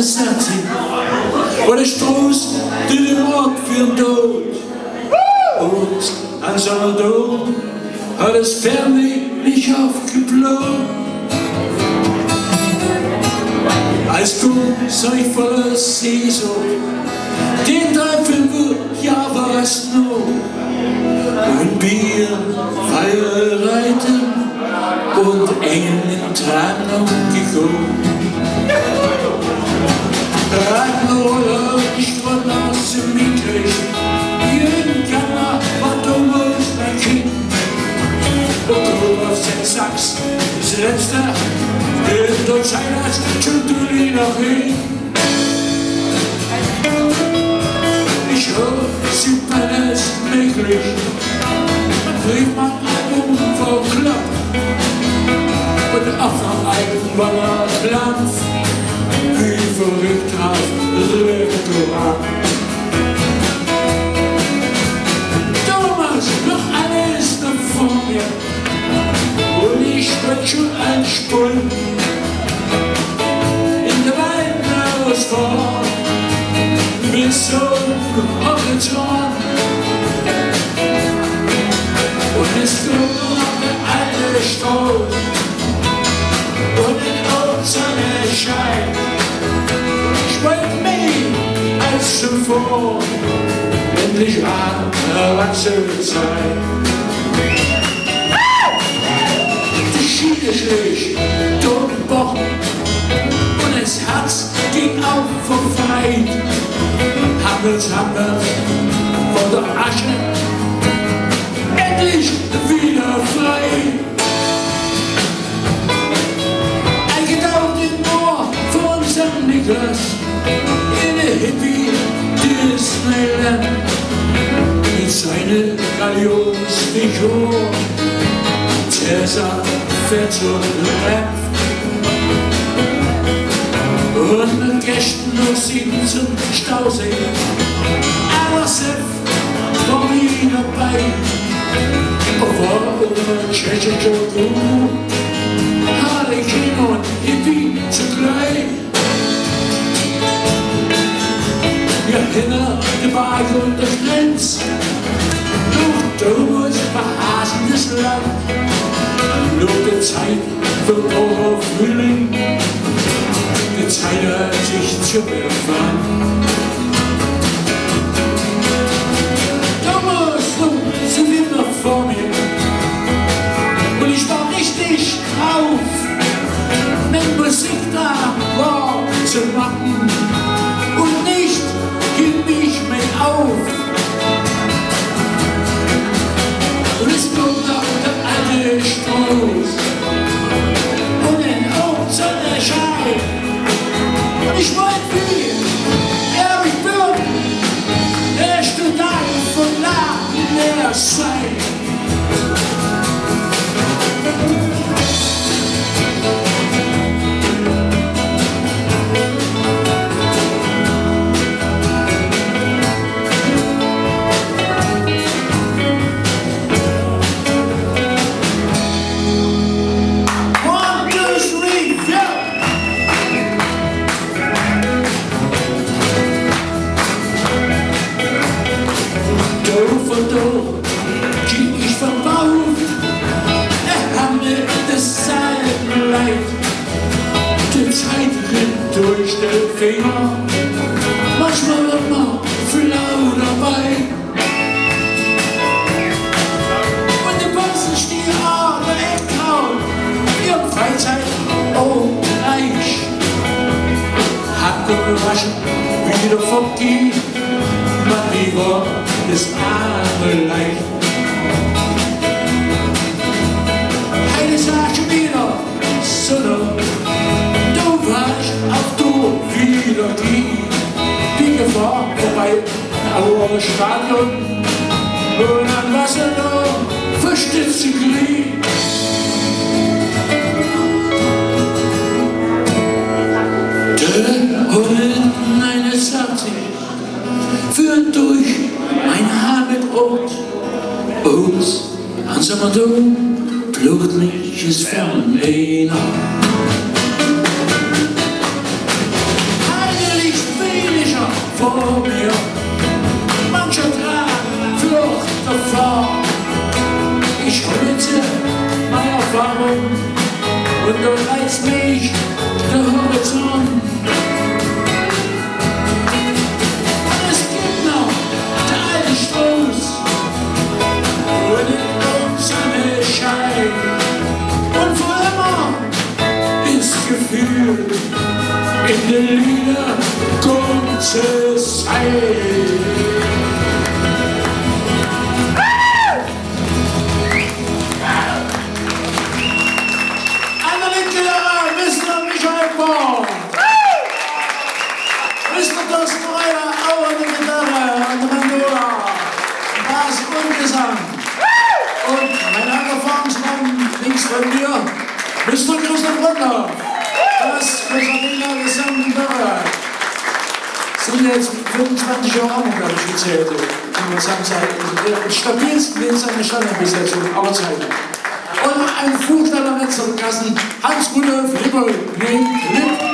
eines Herzens, wo der Stroß den Ort für den Tod. Und an seiner Dom hat das Fernweh mich aufgeblogen. Als du sah ich voller Sehnsucht, den Teufel wird, ja war es nur. Und Bier, Feier reiten und Engel in Tränen gekommen. Den Sachs, das letzte, in Deutschland, tut du die noch hin. Ich höre, sieht man es möglich, man kriegt mein Album vor Klapp. Und auf dem Album war er Glanz, wie verrückt Sprung in der Weinhaus vor, bis zum Horizont. Und es noch der alte Strom und in scheint. Springt mich als zuvor, endlich an erwachsen sein. Die Schiene schlich durch den Bock und das Herz ging auf vom Feind. Hammels, Hammels von der Asche, endlich wieder frei. Niklas in der Hippie Disneyland mit seiner Galionsfigur. Tessa fährt zur Rap und mit Gästen aus sieben zum Stausee. RSF war nie dabei, obwohl ohne tschechische Crew Harlequin und Hippie zugleich. Wir hinter der Waage und der Grenz. Doch damals verhasendes Land. Nur Zeit für eure Frühling. Die Zeit hat sich zu erfahren. Damals sind wir noch vor mir. Und ich war richtig drauf. Wenn Musik da war zu machen Finger. Manchmal wird man flau dabei. Und die Boxen stehen an der Eckhaut. Ihre Freizeit, oh, reich. Hab gewaschen, wieder vom Kiel. Man lieber das arme Leicht. Gefahr vorbei, aber Stadion und an Wasser noch verstützt sich lieb. Der Holen eines Herzens führt durch mein Heimatort. Uns an Samadon blutliches Fernweh nach. Phobie, mancher Flucht davor. Ich blitze meine Erfahrung und du reißt mich der Horizont. Es gibt noch der alte Stoß und in uns eine Schein. Und vor allem ist Gefühl in der Lieder kurze Zeit. von mir, Mr. Christoph Brückner. Das Casamina Sind jetzt 25 Jahre Ahnung, glaube ich, gezählt. In der Samtzeit. Der stabilsten in seiner Standardbesetzung Zeiten. Und ein Fußballer letzter Kassen, Hans Rudolf Lippe, Lipp